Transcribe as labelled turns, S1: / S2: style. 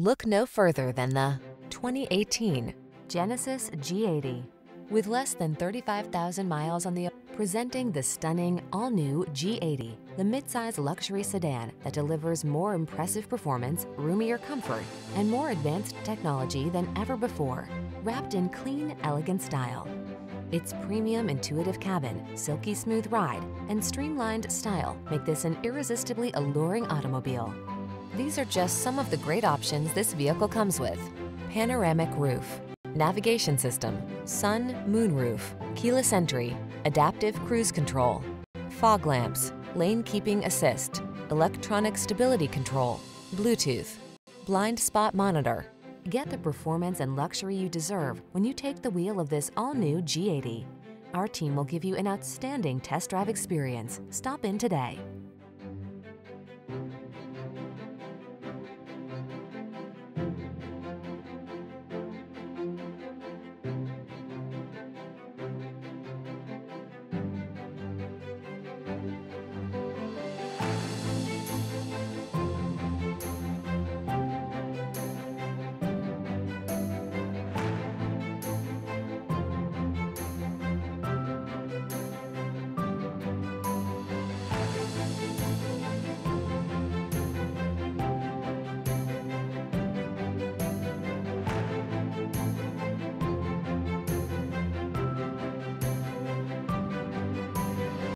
S1: Look no further than the 2018 Genesis G80. With less than 35,000 miles on the presenting the stunning all-new G80, the midsize luxury sedan that delivers more impressive performance, roomier comfort, and more advanced technology than ever before, wrapped in clean, elegant style. Its premium intuitive cabin, silky smooth ride, and streamlined style make this an irresistibly alluring automobile. These are just some of the great options this vehicle comes with. Panoramic roof, navigation system, sun, moon roof, keyless entry, adaptive cruise control, fog lamps, lane keeping assist, electronic stability control, Bluetooth, blind spot monitor. Get the performance and luxury you deserve when you take the wheel of this all-new G80. Our team will give you an outstanding test drive experience. Stop in today.